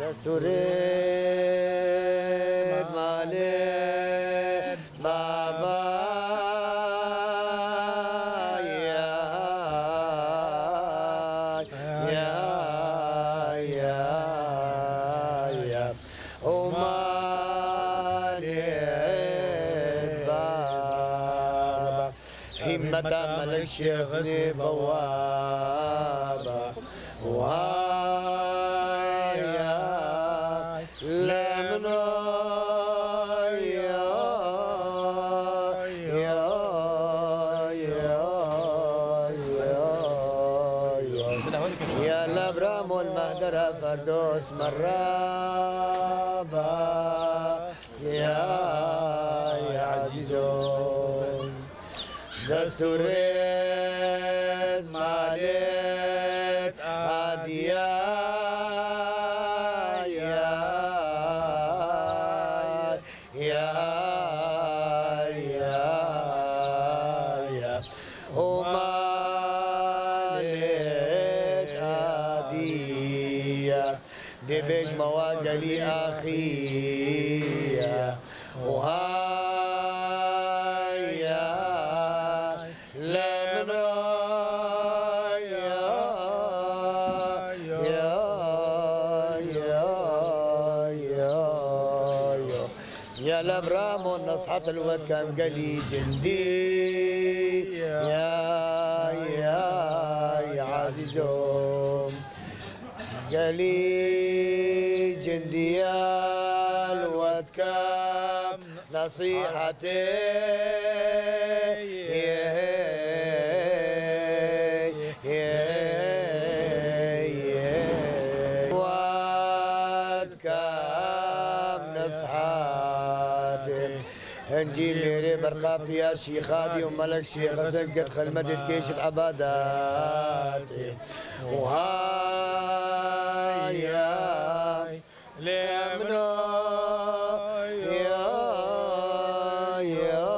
دستوری مالی بابا یا یا یا یا مالی بابا. همت ملک شیخ بوابا فردوس مرابا يا يا عزيزون دستورين مالك هاديا يا يا يا يا ومالك دي بيج مواقلي أخيا. وهايا لمنا يا يا يا يا يا الابرام والنصحة الود كان قلي جندي. يا يا يا عزيزهم قلي جندي يا نصيحتي واد كام نصحاتي. انجي ليري برقاب يا شيخ هادي وملك شيخ حسن قد خلمت كيش عباداتي وهاي لمنا يا يا يا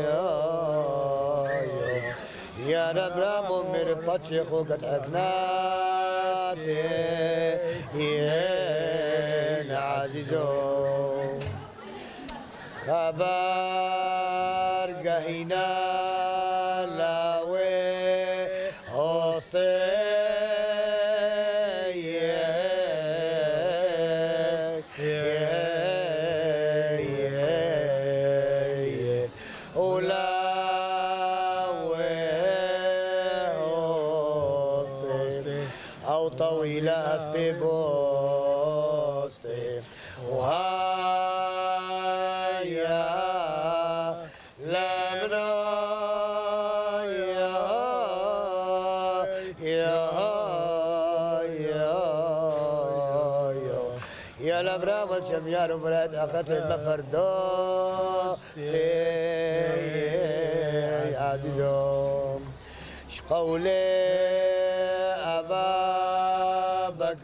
يا يا رب رامو میرے بچے کو قطعناتے يا عزيزو خبر قهينا به باسته يا الابرار والجميع ومراد اخرة المفردوس يا عزيزهم قولي ابا.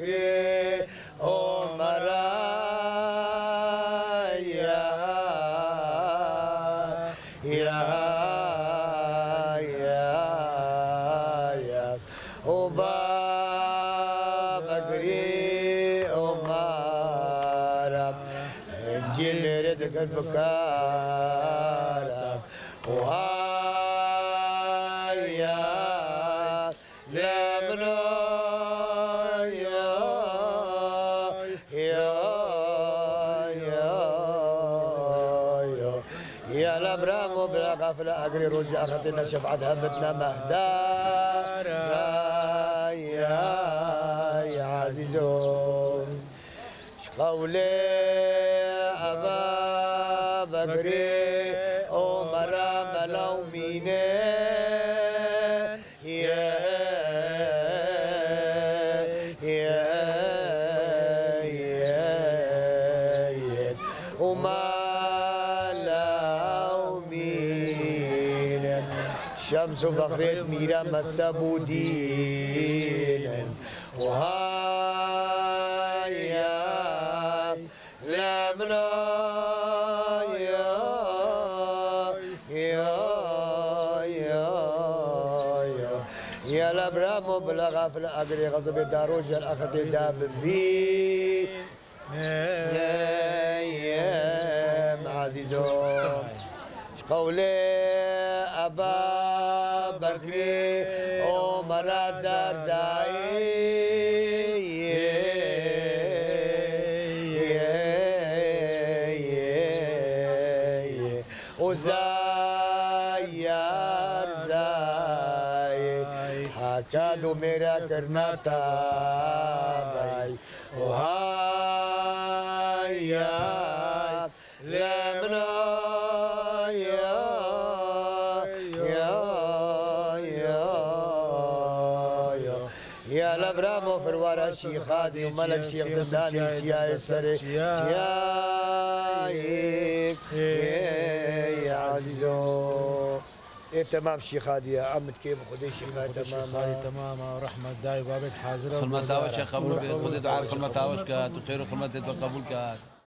بكر عمر يا يا يا بكر عمر انجيل ردك البكار وهايا وبلا غفلة اقري رجع اختنا شفعتها بتنا مهدار يا يا عزيزون قولي أبا ملومين يا يا يا يا وما شمس بخيت ميرا مسبودين وهايا لمنا يا يا يا يا. يا يا الابرام وبلا غافل اقري غضب داروج الأخذ داب بي. أيام عزيزون قولي بكري عمر زرزاي وزاير زاي حكالو میرا کرنا تا باي وهايا لمنا يا الأبرام فروارا شيخ هادي وملك شيخ زنداني يا سري يا يا عزيزو. إيه تمام شيخ هادي يا عمد كيف خذي شيخ تمام تمام تمام ورحمة داي بابك حاضرة. خدمت آوش قبول بید خودت دعا خدمت آوش کرد تو خیر و خدمت تو قبول کرد